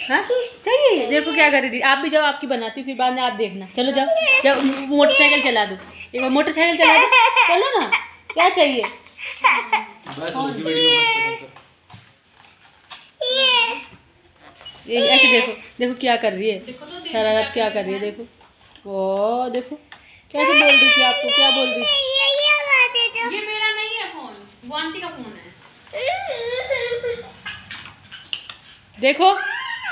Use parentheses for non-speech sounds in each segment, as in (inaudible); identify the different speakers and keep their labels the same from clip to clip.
Speaker 1: हाँ चाहिए देखो क्या कर रही थी आप भी जाओ आपकी बनाती फिर बाद में आप देखना चलो जाओ जाओ मोटरसाइकिल चला दो एक बार मोटरसाइकिल चला दो चलो ना क्या चाहिए
Speaker 2: बस उनकी वीडियो मत करो
Speaker 1: ये ऐसे देखो देखो क्या कर रही है
Speaker 3: देखो तो
Speaker 1: शरारत क्या कर रही है देखो ओ देखो कैसे बोल रही थी आपको क्या बोल रही थी
Speaker 3: ये मेरा नहीं है फ़ोन वो आंटी का फ़ोन है
Speaker 1: देखो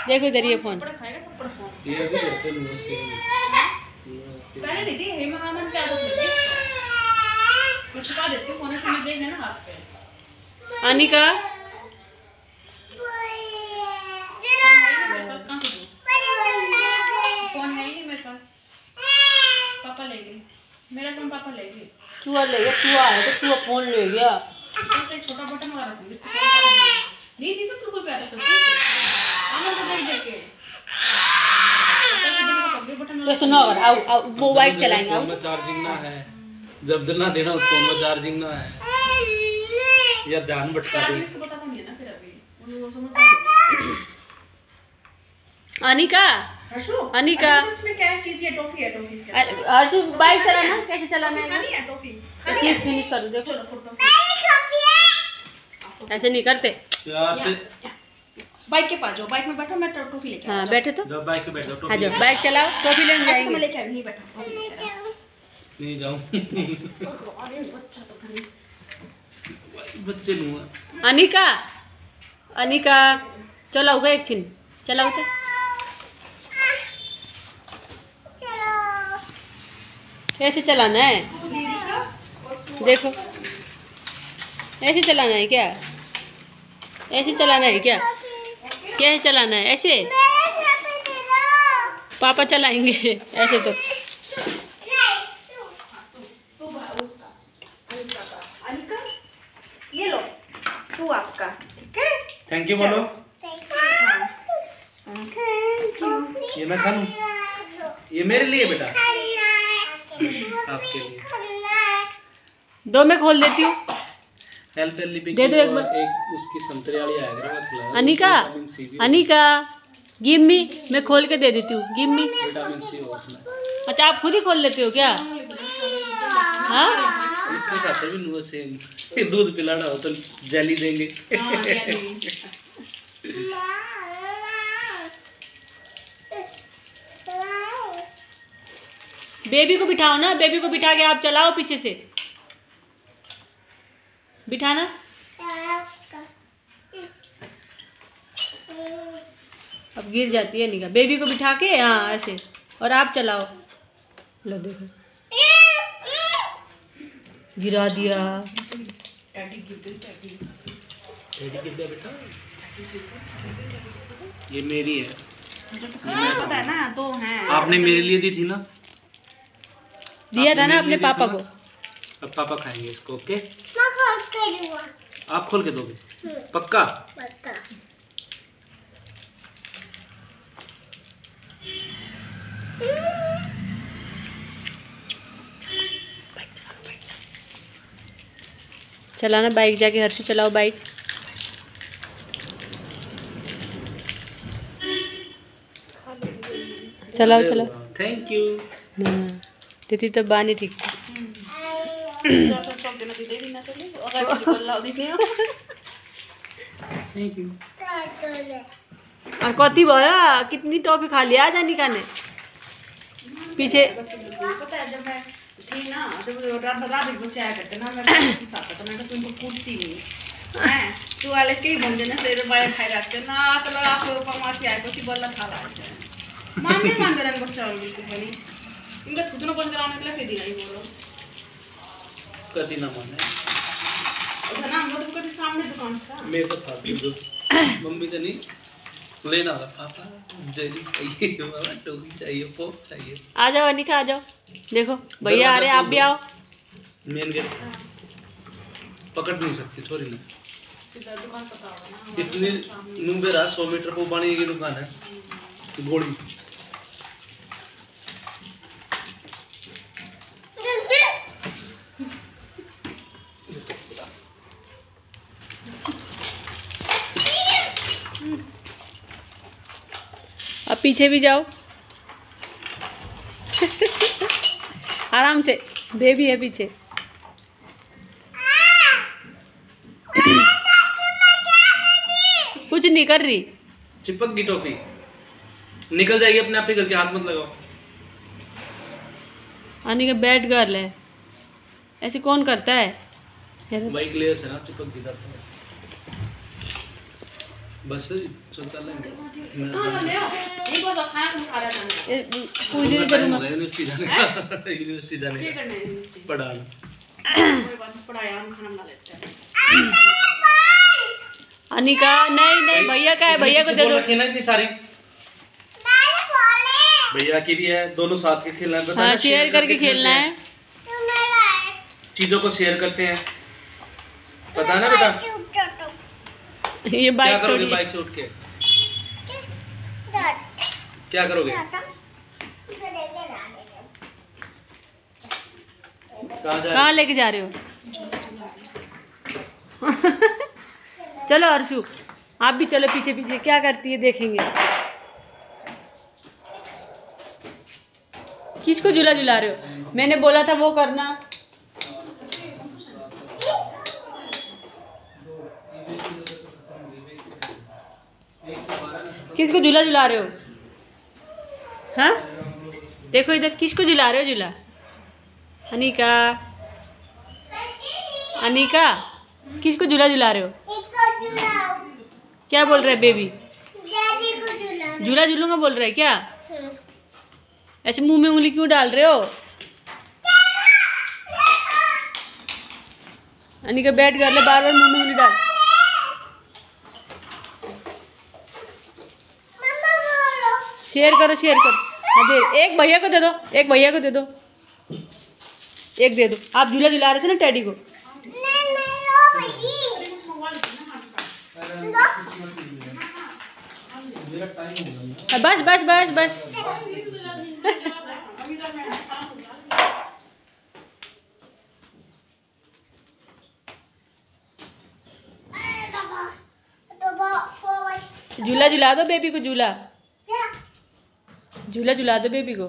Speaker 1: देखो इधर ये फ़ोन।
Speaker 3: थप्पड़ खाएगा थप्पड़ फ़ोन।
Speaker 2: ये भी करते हैं मुझसे
Speaker 3: पहले नहीं थी हेमा मामन की आदत लगी। इसको। मैं छुपा देती हूँ फ़ोन
Speaker 1: अनिका?
Speaker 3: फ़ोन है ही पास पापा ले गए। मेरा फ़ोन पापा ले गए।
Speaker 1: चूहा ले गया चूहा है तो चूहा फ़ोन ले गया।
Speaker 3: छोटा बटन वाला बटन वाला
Speaker 1: तो सुनो और आओ आओ मोबाइल चलाएँगे आओ
Speaker 2: फ़ोन में चार्जिंग ना है जब दिन देना उस फ़ोन में चार्जिंग ना है। या ध्यान भटका दे।
Speaker 3: तो
Speaker 1: अनिका?
Speaker 3: हर्षु?
Speaker 1: अनिका।
Speaker 3: इसमें क्या चीज़ है? टॉफी है टॉफी
Speaker 1: हर्षु बाइक चलाना कैसे चलाना है
Speaker 3: है टॉफी।
Speaker 1: चीज़ फिनिश कर दो देखो। ऐसे नहीं करते।
Speaker 2: से
Speaker 3: बाइक के पास जाओ बाइक में बैठो मैं टॉफी लेके
Speaker 1: हाँ बैठे तो।
Speaker 2: जब बाइक पे बैठ जाओ टोपी
Speaker 1: जाओ बाइक चलाओ टॉफी लेने
Speaker 3: हूँ। मैं लेके नहीं बैठो।
Speaker 2: नहीं जाऊँ।
Speaker 3: अरे बच्चा तो था नहीं
Speaker 2: बच्चे लूँगा
Speaker 1: अनिका अनिका चलाओ गए एक छिन चलाओ तो। कैसे चलाना है? देखो। ऐसे चलाना है क्या? ऐसे चलाना है क्या? कैसे चलाना है? ऐसे? पापा चलाएँगे। (laughs) ऐसे तो।
Speaker 3: तू ये लो तू आपका ठीक है
Speaker 2: थैंक यू बोलो
Speaker 3: थैंक यू
Speaker 2: ये मैं खा लूँ ये मेरे लिए बेटा? आपके लिए।
Speaker 1: दो मैं खोल देती हूँ। दे दो एक बार।
Speaker 2: एक उसकी संतरे वाली आएगा
Speaker 1: अनिका अनिका गिव मी मैं खोल के दे देती हूँ। गिव मी
Speaker 2: विटामिन सी
Speaker 1: अच्छा आप खुद ही खोल लेते हो क्या? हाँ?
Speaker 2: इसके साथ भी नुआ सेम। दूध पिलाना हो तो जेली देंगे।
Speaker 3: हाँ,
Speaker 1: बेबी को बिठाओ ना बेबी को बिठा के आप चलाओ पीछे से। बिठाना अब गिर जाती है निका बेबी को बिठा के हाँ ऐसे। और आप चलाओ। लो देखो। गिरा दिया।
Speaker 2: ये मेरी है।
Speaker 3: मुझे तो है ना दो हैं।
Speaker 2: आपने मेरे लिए दी थी ना?
Speaker 1: दिया था ना अपने पापा को?
Speaker 2: अब पापा खाएँगे इसको ओके? आप खोल के दोगे? पक्का?
Speaker 1: चलाना बाइक जाके हर्षु चलाओ बाइक चलाओ चलाओ।
Speaker 2: थैंक यू
Speaker 1: हाँ, तिथि तो बानी ठीक कति भयो कितनी टॉफी खा लिया आज ने? पीछे।
Speaker 3: पता है जब मैं थी ना जब रात रात एक बच्चे आया करते ना मैं साथ तो मैं तो तुमको कूटती नहीं। हैं? तू वाले के बन देना तेरे बाय खाई रहते ना चलो आप पमासी आए पछि बल्ल खा रहा है मान्ने मान्दैन बच्चा बिल्कुल पनि इनका थुत्रो बंद कराने के लिए फिर दिलाई बोलो
Speaker 2: कति ना माने।
Speaker 3: उधर ना हम सामने दुकान था
Speaker 2: मेरे तो था मम्मी तो नहीं लेना होगा पापा जेली चाहिए बाबा टोपी चाहिए पोप चाहिए।
Speaker 1: आ जाओ अनिका आ जाओ। देखो भैया आ रहे आप भी आओ।
Speaker 2: मेन गेट पकड़ नहीं सकती थोड़ी ना।
Speaker 3: सीधा दुकान पता होगा ना
Speaker 2: इतनी रहा सौ मीटर को पानी की दुकान है घोड़ी
Speaker 1: अब पीछे भी जाओ। आराम से बेबी है पीछे। कुछ नहीं कर रही।
Speaker 2: चिपक गई टोपी। निकल जाएगी अपने आप ही करके हाथ मत लगाओ।
Speaker 1: आने का बैड गर्ल है। ऐसे कौन करता है?
Speaker 2: बाइक ले ना चिपक गई है। बस चलता
Speaker 1: पूरी ज़रूर
Speaker 2: हो यूनिवर्सिटी जाने का। यूनिवर्सिटी जाने का।
Speaker 3: करना
Speaker 2: पढ़ाना
Speaker 3: कोई बात नहीं पढ़ाया हम खाना बना लेते हैं।
Speaker 1: अनिका नहीं नहीं भैया का है भैया को दे दो
Speaker 2: इतनी सारी। भैया की भी है दोनों साथ के खेलना है
Speaker 1: हाँ शेयर करके खेलना है।
Speaker 2: चीज़ों को शेयर करते हैं। पता है ना बेटा (laughs)
Speaker 1: ये बाइक क्या करोगे
Speaker 2: बाइक से उठ के? क्या करोगे? कहाँ
Speaker 1: कहाँ लेके जा रहे हो? (laughs) चलो अर्शु आप भी चलो पीछे पीछे। क्या करती है देखेंगे। किसको झूला झुला रहे हो? मैंने बोला था वो करना। किसको झूला झुला रहे हो? हाँ? देखो इधर, किसको झुला रहे हो झूला? अनिका। अनिका, किसको झूला झुला रहे हो? क्या बोल रहे बेबी झूला झूलूँगा बोल रहे क्या? ऐसे मुँह में उंगली क्यों डाल रहे हो? अनिका, बैठ कर ले, बार बार मुँह में उंगली डाल। शेयर करो शेयर करो। हाँ दे एक भैया को दे दो एक भैया को दे दो। एक दे दो। आप झूला झुला रहे थे ना टैडी को? हाँ, बस बस बस बस। झूला झुला दो बेबी को झूला। झूला झुला दो बेबी को।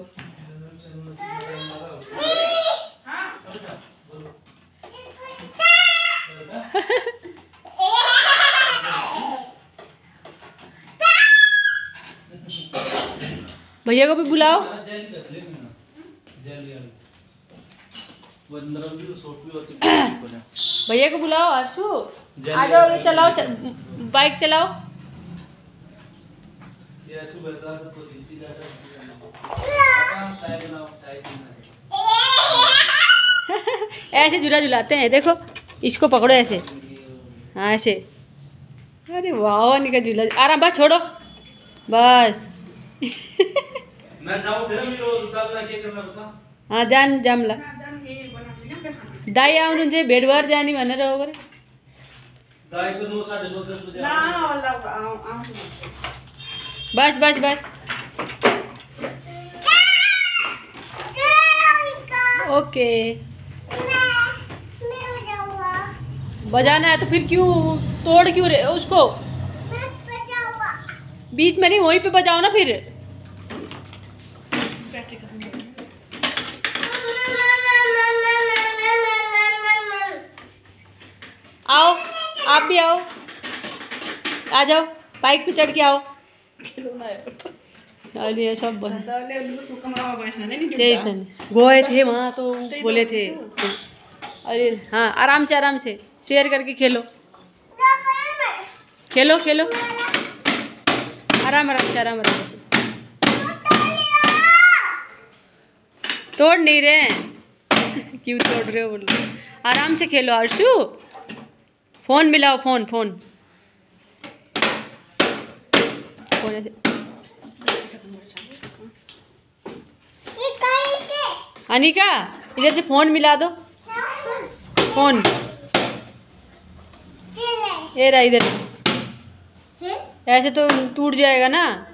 Speaker 1: भैया को भी बुलाओ। (coughs) भैया को बुलाओ आशु आ जाओ चलाओ बाइक चलाओ। (laughs) ऐसे झूला झुलाते हैं देखो इसको पकड़ो ऐसे। हाँ ऐसे। अरे वाह निका झूला आराम बस छोड़ो। बस।
Speaker 2: मैं जाऊँ फिर मेरो उतारना क्या करना बता
Speaker 1: हाँ जान जामला दाई आउनु चाहिँ भेट भएर जाने भनेर हो गरे बस बस बस। ओके। बजाना है तो फिर क्यों? तोड़ क्यों रहे उसको? बीच में नहीं, वहीं पे बजाओ ना फिर। आओ, आप भी आओ। आ जाओ, बाइक पे चढ़ के आओ। (laughs) ये सब त्यही त गए थे वहाँ तो बोले थे। अरे हाँ आराम से आराम से। शेयर करके खेलो। खेलो खेलो। आराम आराम से आराम आराम से। तोड़ नहीं रहे हैं। (laughs) क्यों तोड़ रहे हो बोल आराम से खेलो अर्शु फ़ोन मिलाओ फ़ोन फ़ोन। फ़ोन अनिका इधर से फ़ोन मिला दो। फ़ोन। ये रहा इधर। ऐसे तो टूट जाएगा ना।